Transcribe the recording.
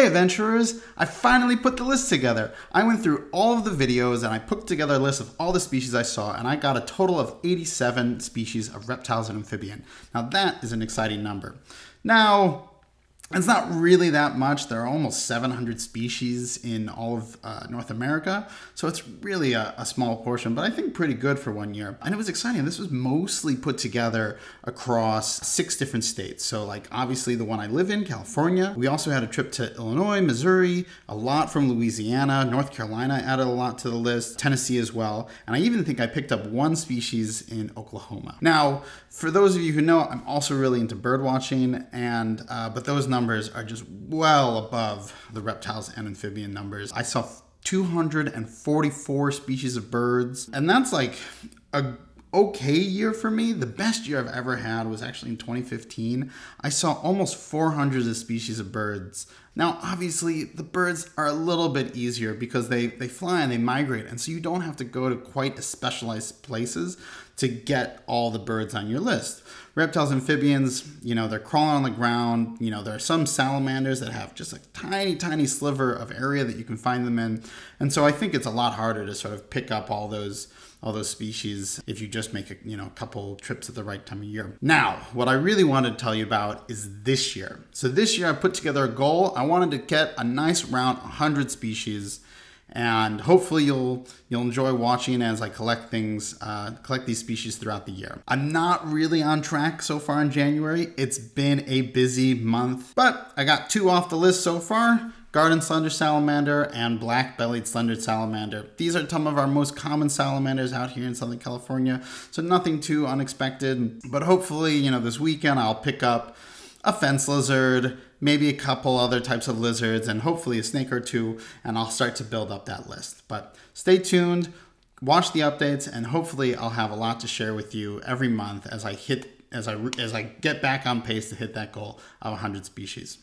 Hey adventurers, I finally put the list together. I went through all of the videos and I put together a list of all the species I saw and I got a total of 87 species of reptiles and amphibian. Now that is an exciting number. Now, it's not really that much. There are almost 700 species in all of uh, North America, so it's really a, a, small portion, but I think pretty good for one year. And it was exciting. This was mostly put together across six different states. So, like, obviously, the one I live in, California. We also had a trip to Illinois, Missouri, a lot from Louisiana, North Carolina added a lot to the list, Tennessee as well. And I even think I picked up one species in Oklahoma. Now, for those of you who know, I'm also really into bird watching, and uh, but those numbers numbers are just well above the reptiles and amphibian numbers. I saw 244 species of birds, and that's like a okay year for me. The best year I've ever had was actually in 2015. I saw almost 400 of species of birds. Now, obviously, the birds are a little bit easier because they, they fly and they migrate, and so you don't have to go to quite as specialized places to get all the birds on your list. Reptiles, amphibians, you know, they're crawling on the ground. You know, there are some salamanders that have just a tiny, tiny sliver of area that you can find them in. And so I think it's a lot harder to sort of pick up all those all those species if you just make a you know a couple trips at the right time of year. Now, what I really wanted to tell you about is this year. So this year I put together a goal. I wanted to get a nice round 100 species and hopefully you'll you'll enjoy watching as I collect things, uh, collect these species throughout the year. I'm not really on track so far in January. It's been a busy month, but I got two off the list so far. Garden slender salamander and black-bellied slender salamander. These are some of our most common salamanders out here in Southern California, so nothing too unexpected. But hopefully, you know, this weekend I'll pick up a fence lizard, maybe a couple other types of lizards, and hopefully a snake or two, and I'll start to build up that list. But stay tuned, watch the updates, and hopefully I'll have a lot to share with you every month as I hit as I as I get back on pace to hit that goal of 100 species.